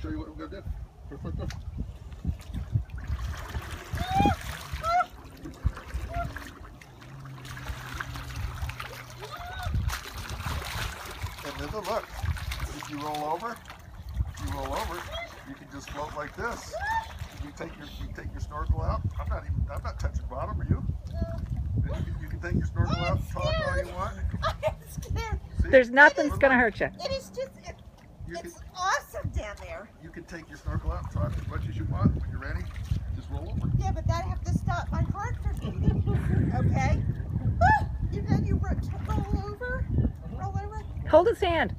show you what we're gonna do. First, first, first. And then the look, if you roll over, if you roll over, you can just float like this. You take your you take your snorkel out. I'm not even I'm not touching bottom, are you? You can, you can take your snorkel out and talk all you want. I'm scared. See? There's nothing's gonna hurt you. It is just, it, You can, it's awesome down there. you can take your snorkel out and talk as much as you want. When you're ready, just roll over. Yeah, but that have to stop my heart from beating. Okay? Ah, You then you roll over, roll over. Hold his hand.